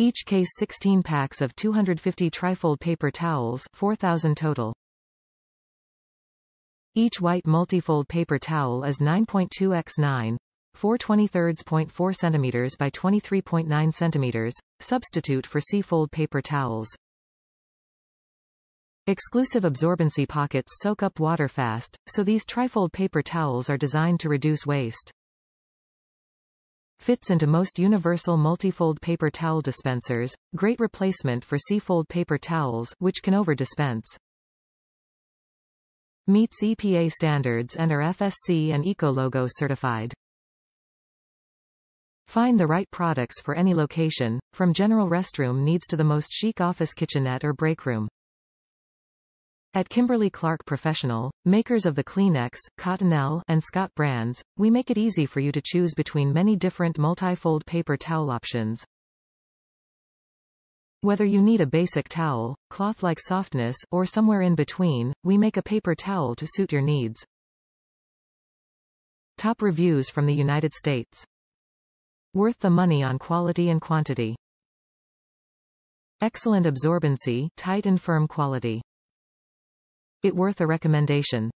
Each case 16 packs of 250 trifold paper towels 4,000 total. Each white multifold paper towel is 9.2 x 9, 423.4 cm by 23.9 cm, substitute for C-fold paper towels. Exclusive absorbency pockets soak up water fast, so these trifold paper towels are designed to reduce waste. Fits into most universal multifold paper towel dispensers, great replacement for C-fold paper towels which can over-dispense meets EPA standards and are FSC and Ecologo certified. Find the right products for any location, from general restroom needs to the most chic office kitchenette or break room. At Kimberly-Clark Professional, makers of the Kleenex, Cottonelle, and Scott brands, we make it easy for you to choose between many different multi-fold paper towel options. Whether you need a basic towel, cloth-like softness, or somewhere in between, we make a paper towel to suit your needs. Top reviews from the United States. Worth the money on quality and quantity. Excellent absorbency, tight and firm quality. It worth a recommendation.